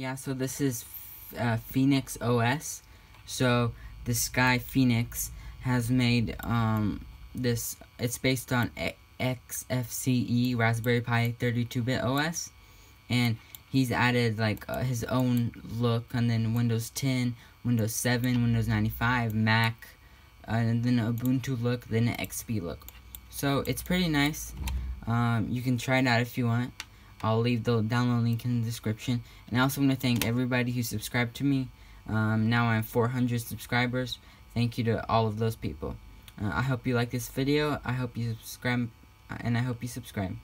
Yeah, so this is uh, Fenix OS. So this guy Fenix has made um, this. It's based on XFCE Raspberry Pi 32-bit OS, and he's added like uh, his own look, and then Windows 10, Windows 7, Windows 95, Mac, uh, and then Ubuntu look, then an XP look. So it's pretty nice. Um, you can try it out if you want. I'll leave the download link in the description. And I also want to thank everybody who subscribed to me. Um, now I'm 400 subscribers. Thank you to all of those people. Uh, I hope you like this video. I hope you subscribe, and I hope you subscribe.